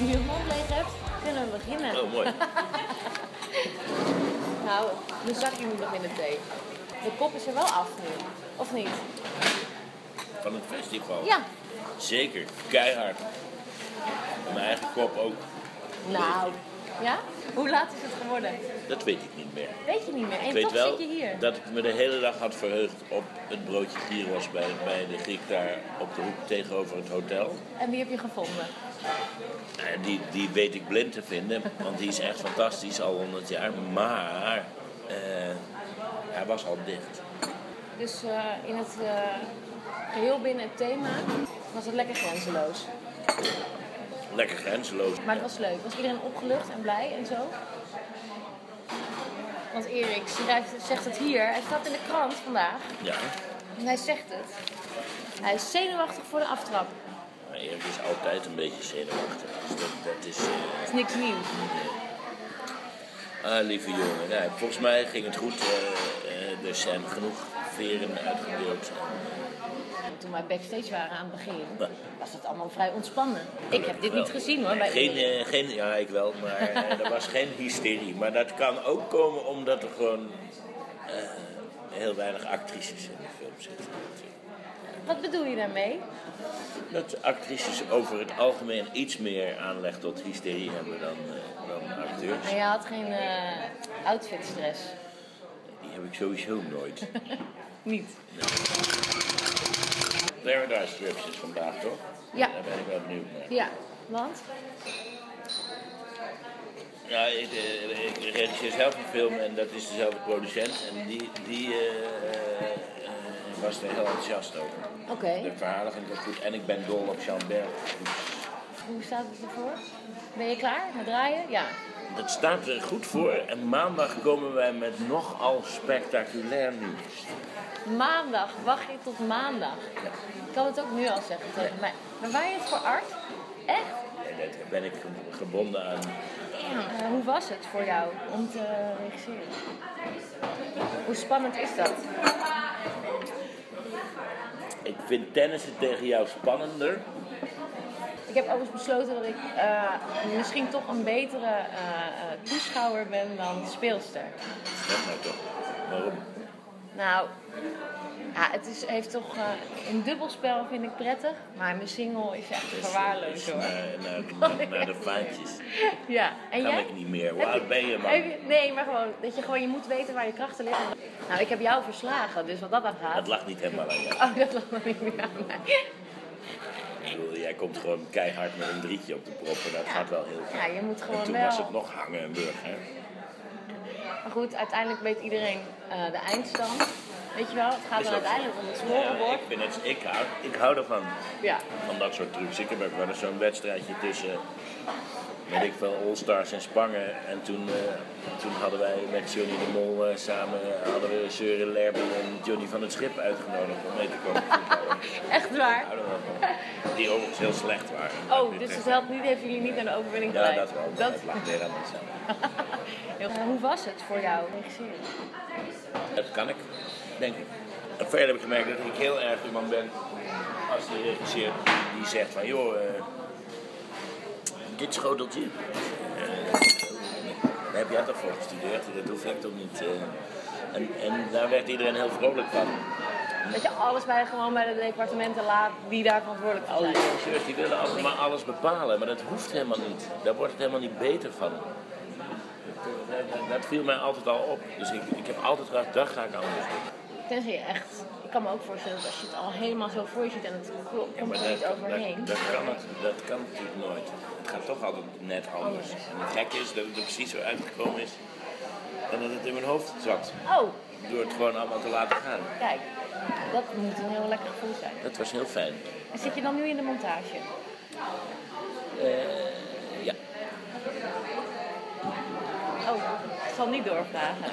je je mond leeg hebt, kunnen we beginnen. Oh, mooi. nou, mijn zakje moet nog in de thee. De kop is er wel af of niet? Van het festival? Ja. Zeker, keihard. Mijn eigen kop ook. Nou, ja? Hoe laat is het geworden? Dat weet ik niet meer. Weet je niet meer. Ik weet wel zit je hier. dat ik me de hele dag had verheugd op het broodje gyros bij, bij de Griek daar op de hoek tegenover het hotel. En wie heb je gevonden? Nou, die, die weet ik blind te vinden, want die is echt fantastisch, al 100 jaar. Maar eh, hij was al dicht. Dus eh, in het eh, geheel binnen het thema was het lekker grenzeloos. Lekker grenzeloos. Maar het was leuk. Was iedereen opgelucht en blij en zo? Want Erik schrijft, zegt het hier. Hij staat in de krant vandaag. Ja, En hij zegt het. Hij is zenuwachtig voor de aftrap. maar Erik is altijd een beetje zenuwachtig. Dus dat, dat is... Dat is niks nieuws. Ah, lieve jongen. Nou, volgens mij ging het goed. eh, eh, er zijn genoeg veren uitgedeeld. Toen wij backstage waren aan het begin, was het allemaal vrij ontspannen. Ik heb dit Wel. niet gezien hoor. Bij Geen, eh, geen, ja, ik wel, maar eh, er was geen hysterie. Maar dat kan ook komen omdat er gewoon eh, heel weinig actrices in de film zitten. Wat bedoel je daarmee? Dat actrices over het algemeen iets meer aanleg tot hysterie hebben dan, dan acteurs. Maar je had geen outfitstress. Die heb ik sowieso nooit. Niet. Paradise Strips is vandaag, toch? Ja. Daar ben ik wel benieuwd naar. Ja, want? Ja, ik, eh, ik regisseer zelf een film en dat is dezelfde producent. En die, die eh, eh, was er heel enthousiast over. Oké. De verhalen vind ik ook goed. En ik ben dol op Jean Berg. Hoe staat het ervoor? Ben je klaar? Met draaien? Ja. Het staat er goed voor. En maandag komen wij met nogal spectaculair nieuws. Maandag, wacht je tot maandag. Ik kan het ook nu al zeggen tegen mij. Maar waar je het voor Art? Echt? En dat ben ik ge- gebonden aan. Eh, hoe was het voor jou om te regisseren? Hoe spannend is dat? Ik vind tennissen tegen jou spannender. Ik heb overigens besloten dat ik eh, misschien toch een betere eh, eh, toeschouwer ben dan speelster. Dat nou toch. Waarom? Nou, ja, het is, heeft toch eh, een dubbelspel vind ik prettig, maar mijn single is echt verwaarloosd hoor. Naar, naar, naar, de vaantjes. Ja, en Kan jij? ik niet meer. Hoe oud ben je, man? je- nee, maar gewoon dat je gewoon je moet weten waar je krachten liggen. Nou, ik heb jou verslagen, dus wat dat aan gaat. Dat lag niet helemaal aan jou. Oh, dat lag nog niet meer aan mij. Ik bedoel, jij komt gewoon keihard met een drietje op de proppen. Dat gaat wel heel Ja, je moet En gewoon toen wel. was het nog hangen en burger. Maar goed, uiteindelijk weet iedereen eh, de eindstand. Weet je wel, het gaat dan uiteindelijk om het Ja, scorebord. ik, vind het, ik, hou, ik hou ervan, Ja. van dat soort trucs. Ik heb ook wel eens zo'n wedstrijdje tussen, weet ik veel, All-Stars en Spangen. En toen, eh, toen hadden wij met Johnny de Mol eh, samen, hadden we Søren Lerby en Johnny van het Schip uitgenodigd om mee te komen. Echt waar? Ik hou er wel van. Die overigens heel slecht waren. Oh, dus het helpt niet, heeft jullie niet naar de overwinning Ja, geleid? dat wel. Dat, Dat lag meer aan mezelf. Eh, hoe was het voor jou, regisseren? Dat kan ik, denk ik. En verder heb ik gemerkt dat ik heel erg iemand ben als die regisseur die, zegt van joh, eh, dit schoteltje. eh, daar heb jij toch voor gestudeerd, dat hoef ik toch niet. en, en daar werd iedereen heel vrolijk van. Dat je alles bij, gewoon bij de departementen laat die daar verantwoordelijk voor zijn. regisseurs die willen altijd maar alles bepalen, maar dat hoeft helemaal niet. Daar wordt het helemaal niet beter van. Dat, viel mij altijd al op. Dus ik, ik heb altijd gedacht, dat ga ik anders doen. Tenzij je echt, ik kan me ook voorstellen dat als je het al helemaal zo voor je ziet en het klo- Ja, komt er niet overheen. dat, dat, kan het, dat kan natuurlijk nooit. Het gaat toch altijd net anders. En het gekke is dat het er precies zo uitgekomen is en dat het in mijn hoofd zat. Oh, Door het gewoon allemaal te laten gaan. kijk, dat moet een heel lekker gevoel zijn. Dat was heel fijn. En zit je dan nu in de montage? Eh, ja. Oh, ik zal niet doorvragen.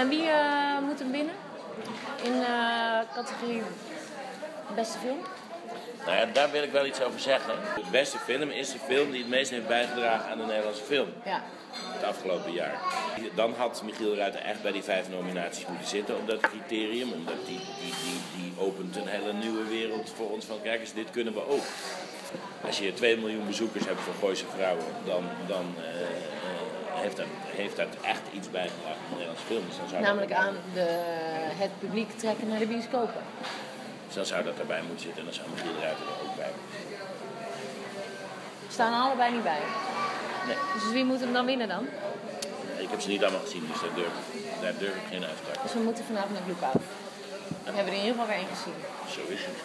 en wie eh, moet hem winnen? In eh, categorie beste film? Nou ja, daar wil ik wel iets over zeggen. De beste film is de film die het meest heeft bijgedragen aan de Nederlandse film. Ja. Het afgelopen jaar. Dan had Michiel Ruiter echt bij die vijf nominaties moeten zitten op dat criterium. Omdat die, die, die, die opent een hele nieuwe wereld voor ons van kijkers. Dit kunnen we ook. Als je 2 miljoen bezoekers hebt voor Gooise Vrouwen, dan, dan eh, eh, heeft dat, heeft dat echt iets bijgedragen aan Nederlandse films, dan zou, Namelijk aan de, het publiek trekken naar de bioscopen. dan zou dat erbij moeten zitten en dan zou Michiel Ruiter er ook bij. Staan er allebei niet bij. Nee, Dus wie moet hem dan winnen dan? ik heb ze niet allemaal gezien, dus daar durf, daar durf ik geen uitspraak. Dus we moeten vanavond naar Blue Cloud. We hebben er in ieder geval weer één gezien. Zo is het.